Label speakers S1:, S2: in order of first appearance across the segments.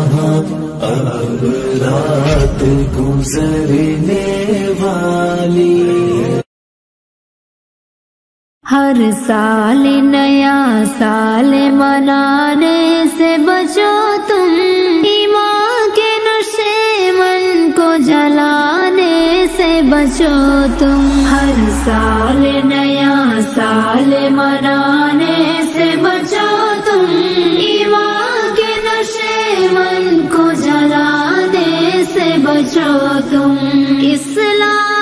S1: अब रात गुजरने वाली
S2: हर साल नया साल मनाने से बचो तुम। ईमा के नशे मन को जलाने से बचो तुम। हर साल नया साल मनाने से से बचो तुम इस्लाम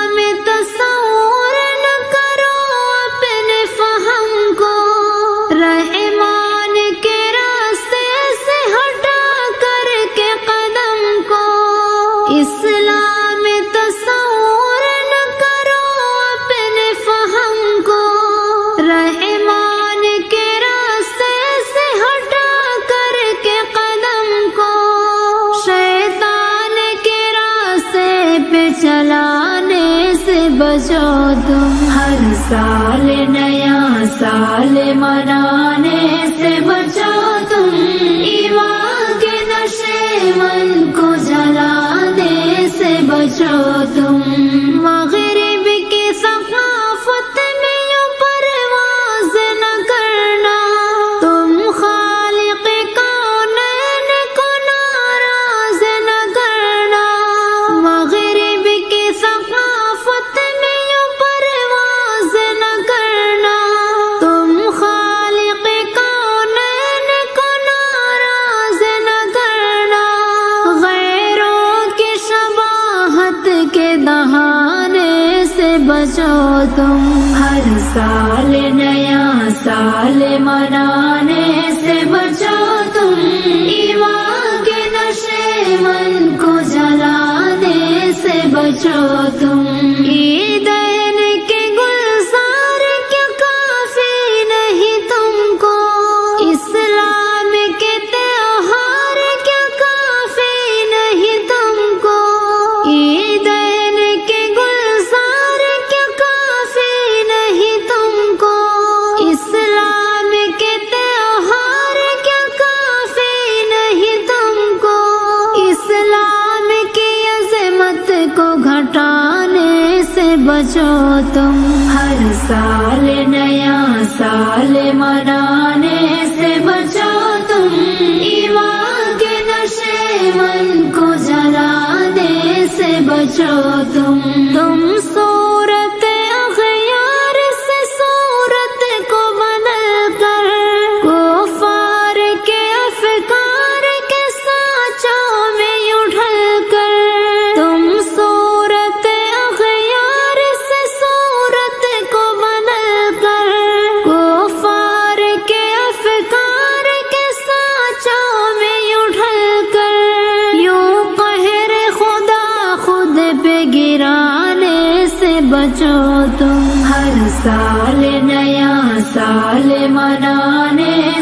S2: बचो तुम हर साल नया साल मनाने से बचो तुम। ईमान के नशे मन को जलाने से बचो तुम। बचो तुम हर साल नया साल मनाने से बचो तुम। ईमान के नशे मन को जलाने से बचो तुम। बचो तुम हर साल नया साल मनाने से बचो तुम। ईमान के नशे मन को जलाने से बचो तुम। तुम बचो तुम। हर साल नया साल मनाने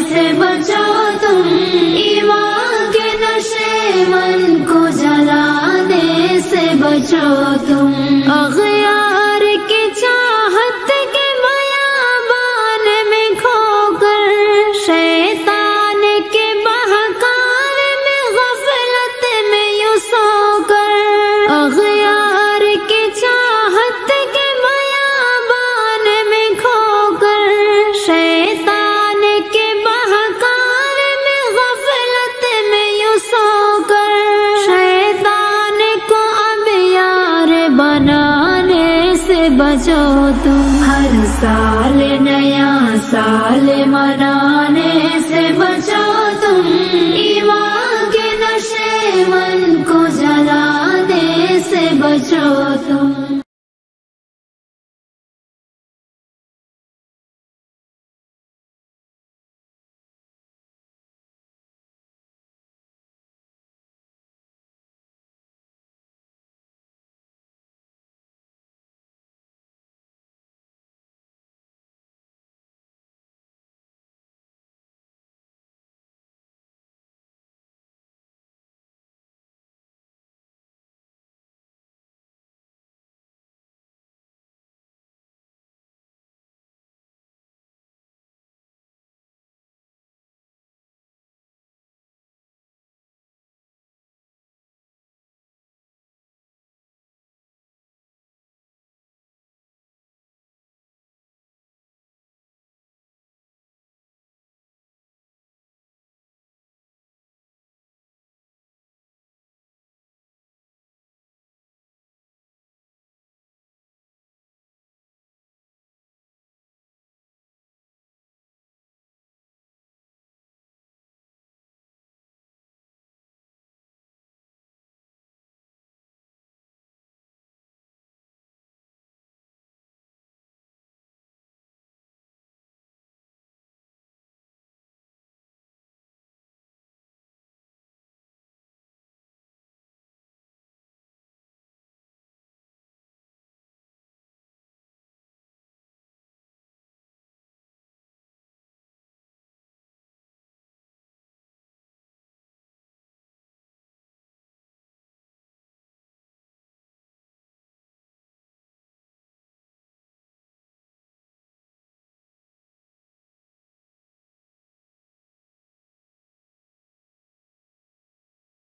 S2: बचो तुम। हर साल नया साल मनाने से बचो तुम। ईमान के नशे मन को जलाने से बचो